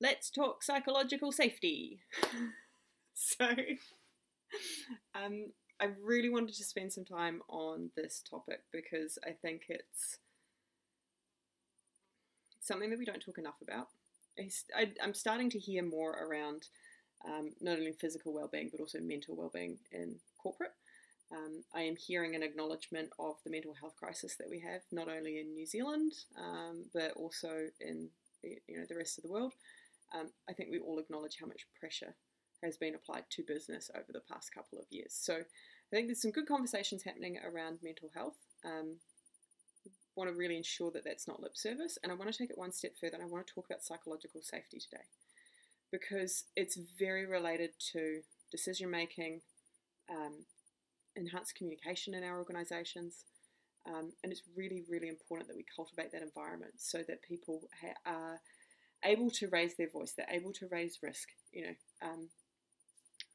let's talk psychological safety. so, um, I really wanted to spend some time on this topic because I think it's something that we don't talk enough about. I, am starting to hear more around um, not only physical well-being but also mental well-being in corporate. Um, I am hearing an acknowledgement of the mental health crisis that we have, not only in New Zealand um, but also in you know the rest of the world. Um, I think we all acknowledge how much pressure has been applied to business over the past couple of years. So I think there's some good conversations happening around mental health. Um, want to really ensure that that's not lip service, and I want to take it one step further. And I want to talk about psychological safety today because it's very related to decision making, um, enhanced communication in our organisations. Um, and it's really, really important that we cultivate that environment so that people ha- are able to raise their voice, they're able to raise risk. You know, um,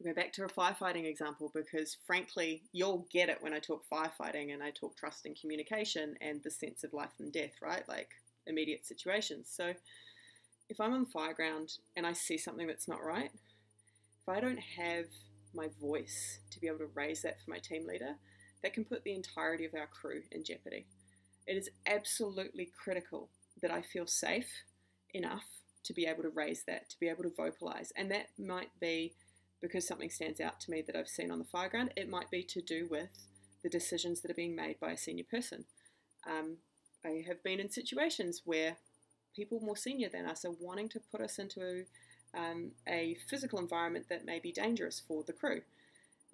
go back to a firefighting example because, frankly, you'll get it when I talk firefighting and I talk trust and communication and the sense of life and death, right? Like immediate situations. So, if I'm on the fire ground and I see something that's not right, if I don't have my voice to be able to raise that for my team leader, that can put the entirety of our crew in jeopardy. It is absolutely critical that I feel safe enough to be able to raise that, to be able to vocalize. And that might be because something stands out to me that I've seen on the fire ground. It might be to do with the decisions that are being made by a senior person. Um, I have been in situations where people more senior than us are wanting to put us into um, a physical environment that may be dangerous for the crew.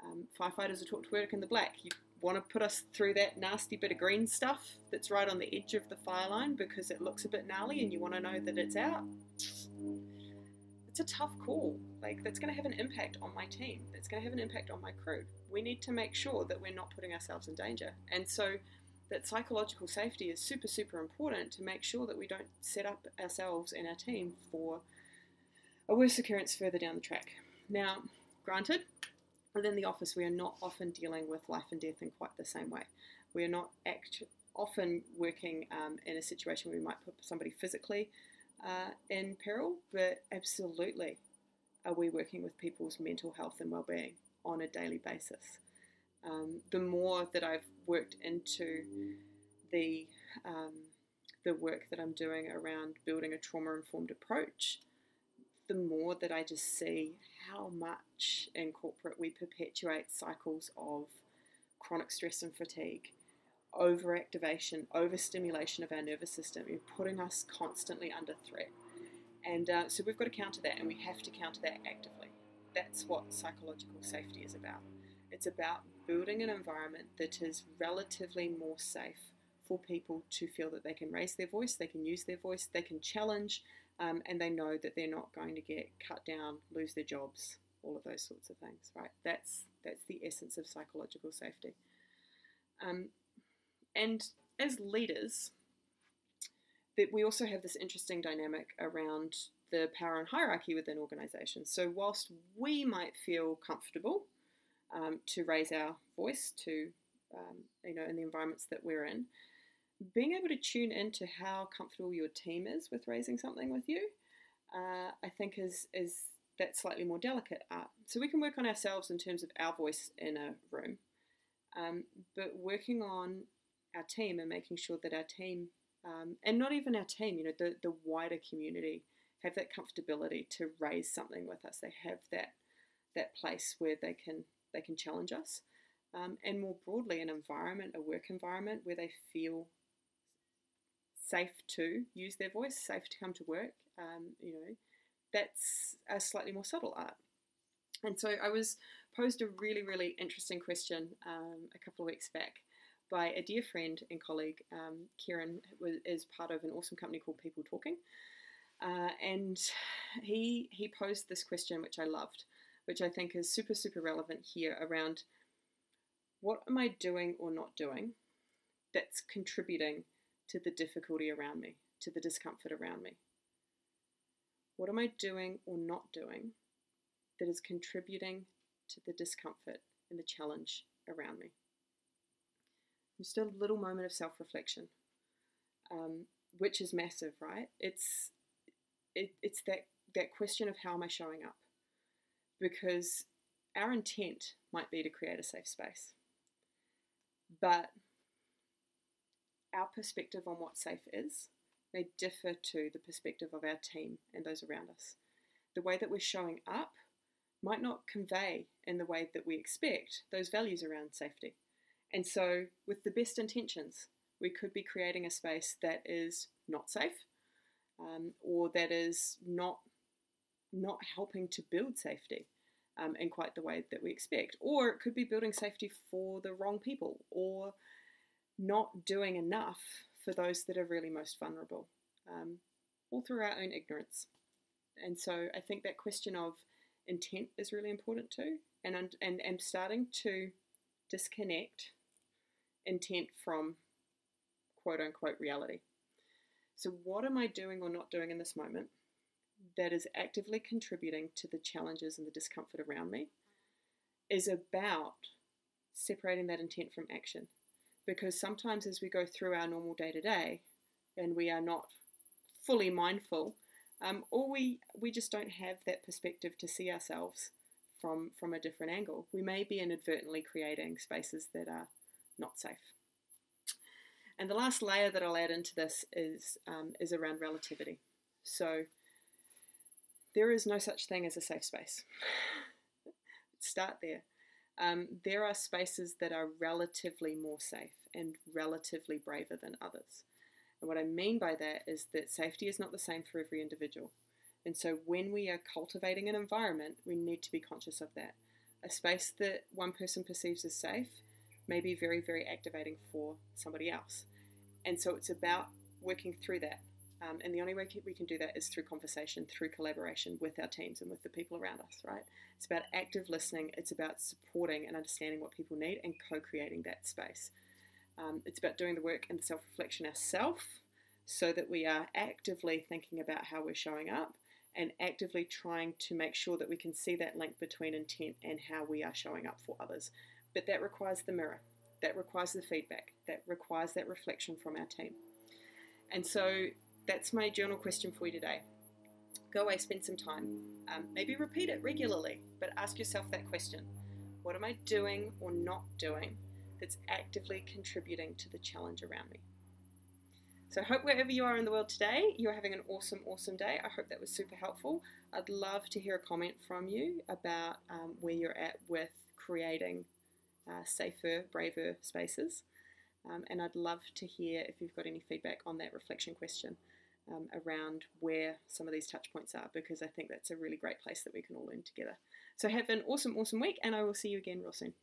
Um, firefighters are taught to work in the black. You want to put us through that nasty bit of green stuff that's right on the edge of the fire line because it looks a bit gnarly and you want to know that it's out. It's a tough call. Like, that's going to have an impact on my team, that's going to have an impact on my crew. We need to make sure that we're not putting ourselves in danger. And so, that psychological safety is super, super important to make sure that we don't set up ourselves and our team for a worse occurrence further down the track. Now, granted, within the office, we are not often dealing with life and death in quite the same way. We are not act- often working um, in a situation where we might put somebody physically uh, in peril, but absolutely are we working with people's mental health and well-being on a daily basis. Um, the more that I've worked into the um, the work that I'm doing around building a trauma-informed approach, the more that I just see how much in corporate we perpetuate cycles of chronic stress and fatigue, overactivation, overstimulation of our nervous system, you're putting us constantly under threat. And uh, so we've got to counter that, and we have to counter that actively. That's what psychological safety is about. It's about building an environment that is relatively more safe for people to feel that they can raise their voice, they can use their voice, they can challenge, um, and they know that they're not going to get cut down, lose their jobs, all of those sorts of things, right? That's that's the essence of psychological safety. Um, and as leaders, that we also have this interesting dynamic around the power and hierarchy within organisations. So whilst we might feel comfortable um, to raise our voice to, um, you know, in the environments that we're in, being able to tune into how comfortable your team is with raising something with you, uh, I think is is that slightly more delicate art. So we can work on ourselves in terms of our voice in a room, um, but working on our team and making sure that our team, um, and not even our team, you know, the the wider community have that comfortability to raise something with us. They have that that place where they can they can challenge us. Um, and more broadly, an environment, a work environment where they feel safe to use their voice, safe to come to work. Um, you know, that's a slightly more subtle art. And so I was posed a really, really interesting question um, a couple of weeks back by a dear friend and colleague, um, Kieran, was, is part of an awesome company called People Talking. Uh, and he he posed this question, which I loved, which I think is super, super relevant here around what am I doing or not doing that's contributing to the difficulty around me, to the discomfort around me? What am I doing or not doing that is contributing to the discomfort and the challenge around me? Just a little moment of self reflection, um, which is massive, right? It's it, it's that that question of how am I showing up? Because our intent might be to create a safe space, but our perspective on what safe is may differ to the perspective of our team and those around us. The way that we're showing up might not convey in the way that we expect those values around safety. And so, with the best intentions, we could be creating a space that is not safe um, or that is not not helping to build safety um, in quite the way that we expect. Or it could be building safety for the wrong people or not doing enough for those that are really most vulnerable, um, all through our own ignorance. And so I think that question of intent is really important too, and and and starting to disconnect intent from quote unquote reality. So, what am I doing or not doing in this moment that is actively contributing to the challenges and the discomfort around me? Is about separating that intent from action. Because sometimes as we go through our normal day to day and we are not fully mindful, um, or we, we just don't have that perspective to see ourselves from, from a different angle, we may be inadvertently creating spaces that are not safe. And the last layer that I'll add into this is, um, is around relativity. So there is no such thing as a safe space. Start there. Um, there are spaces that are relatively more safe and relatively braver than others. And what I mean by that is that safety is not the same for every individual. And so when we are cultivating an environment, we need to be conscious of that. A space that one person perceives as safe may be very, very activating for somebody else. And so it's about working through that. Um, and the only way we can do that is through conversation, through collaboration with our teams and with the people around us, right? It's about active listening, it's about supporting and understanding what people need and co creating that space. Um, it's about doing the work and the self reflection ourselves so that we are actively thinking about how we're showing up and actively trying to make sure that we can see that link between intent and how we are showing up for others. But that requires the mirror, that requires the feedback, that requires that reflection from our team. And so that's my journal question for you today. Go away, spend some time. Um, maybe repeat it regularly, but ask yourself that question What am I doing or not doing that's actively contributing to the challenge around me? So I hope wherever you are in the world today, you're having an awesome, awesome day. I hope that was super helpful. I'd love to hear a comment from you about um, where you're at with creating uh, safer, braver spaces. Um, and I'd love to hear if you've got any feedback on that reflection question um, around where some of these touch points are, because I think that's a really great place that we can all learn together. So have an awesome, awesome week, and I will see you again real soon.